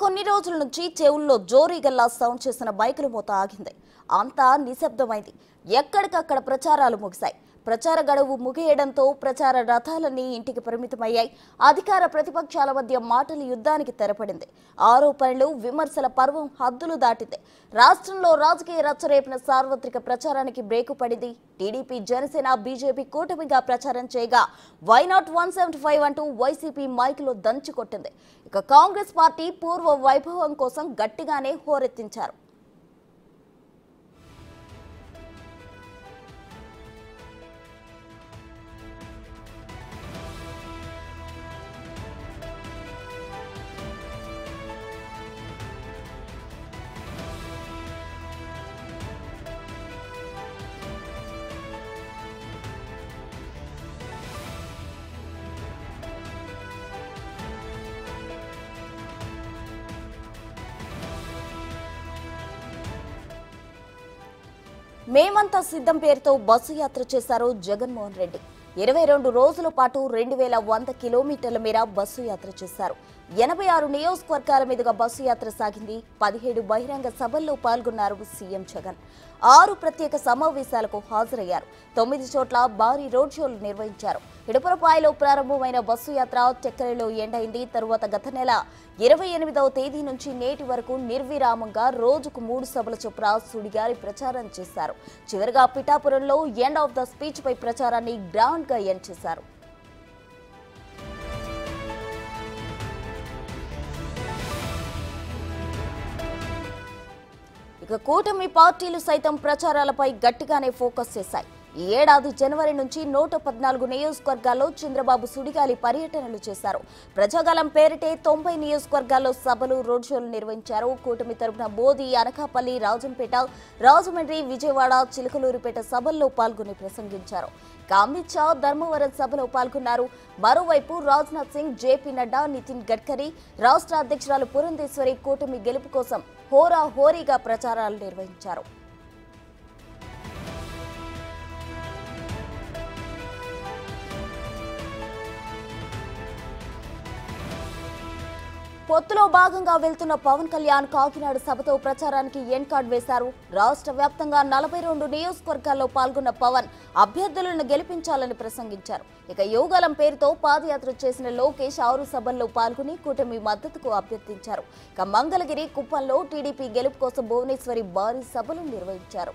కొన్ని రోజుల నుంచి చెవుల్లో జోరీగల్లా సౌండ్ చేసిన బైకుల మూత ఆగింది. అంతా నిశ్శబ్దమైంది. ఎక్కడికక్కడ ప్రచారాలు ముగిశాయి. ప్రచార గడువు ముగియడంతో ప్రచార రథాలన్నీ ఇంటికి పరిమితమయ్యాయి. అధికార ప్రతిపక్షాల మధ్య మాటల యుద్ధానికి తెరపడింది. ఆరోపణలు విమర్శల పర్వం హద్దులు దాటింది. రాష్ట్రంలో రాజకీయ రచ్చరేపిన సార్వత్రిక ప్రచారానికి బ్రేకు పడింది. టీడీపీ జనసేన బీజేపీ కూటమిగా ప్రచారం చేయగా why not one seventy five అంటూ వైసీపీ మైకులో దంచుకొట్టింది. ఇక కాంగ్రెస్ పార్టీ పూర్వ వైభవం కోసం గట్టిగానే హోరెత్తించారు. మేమంతా సిద్ధం పేరుతో బస్సు యాత్ర చేశారు జగన్మోహన్ రెడ్డి. ఇరవై రెండు రోజుల పాటు రెండు వేల వంద కిలోమీటర్ల మేర బస్సు యాత్ర చేశారు. ఎనభై ఆరు నియోజకవర్గాల మీదుగా బస్సు యాత్ర సాగింది. పదిహేడు బహిరంగ సభల్లో పాల్గొన్నారు సీఎం జగన్. ఆరు ప్రత్యేక సమావేశాలకు హాజరయ్యారు. తొమ్మిది చోట్ల భారీ రోడ్ షోలు నిర్వహించారు. ఇడుపురపాయలో ప్రారంభమైన బస్సు యాత్ర చక్కెరలో ఎండైంది. తరువాత గత నెల ఇరవై ఎనిమిదవ తేదీ నుంచి నేటి వరకు నిర్విరామంగా రోజుకు మూడు సభల చొప్పున సుడిగాలి ప్రచారం చేశారు. చివరిగా పిఠాపురంలో ఎండ్ ఆఫ్ ద స్పీచ్ పై ప్రచారాన్ని గ్రాండ్గా ఎండ్ చేశారు. ఇక కూటమి పార్టీలు సైతం ప్రచారాలపై గట్టిగానే ఫోకస్ చేశాయి. ఈ ఏడాది జనవరి నుంచి నూట పద్నాలుగు నియోజకవర్గాల్లో చంద్రబాబు సుడిగాలి పర్యటనలు చేశారు. ప్రజాగలం పేరిటే తొంభై నియోజకవర్గాల్లో సభలు రోడ్ షోలు నిర్వహించారు. కూటమి తరపున మోదీ అనకాపల్లి రాజంపేట రాజమండ్రి విజయవాడ చిలకలూరుపేట సభల్లో పాల్గొని ప్రసంగించారు. అమిత్ షా ధర్మవరం సభలో పాల్గొన్నారు. మరోవైపు రాజ్నాథ్ సింగ్ జేపీ నడ్డా నితిన్ గడ్కరీ రాష్ట్ర అధ్యక్షురాలు పురంధేశ్వరి కూటమి గెలుపు కోసం హోరా హోరీగా ప్రచారాలు నిర్వహించారు. పొత్తులో భాగంగా వెళ్తున్న పవన్ కళ్యాణ్ కాకినాడ సభతో ప్రచారానికి ఎన్ కార్డ్ వేశారు. రాష్ట్ర వ్యాప్తంగా నలభై రెండు నియోజకవర్గాల్లో పాల్గొన్న పవన్ అభ్యర్థులను గెలిపించాలని ప్రసంగించారు. ఇక యోగాలం పేరుతో పాదయాత్ర చేసిన లోకేష్ ఆరు సభల్లో పాల్గొని కూటమి మద్దతుకు అభ్యర్థించారు. ఇక మంగళగిరి కుప్పంలో టీడీపీ గెలుపు కోసం భువనేశ్వరి భారీ సభలు నిర్వహించారు.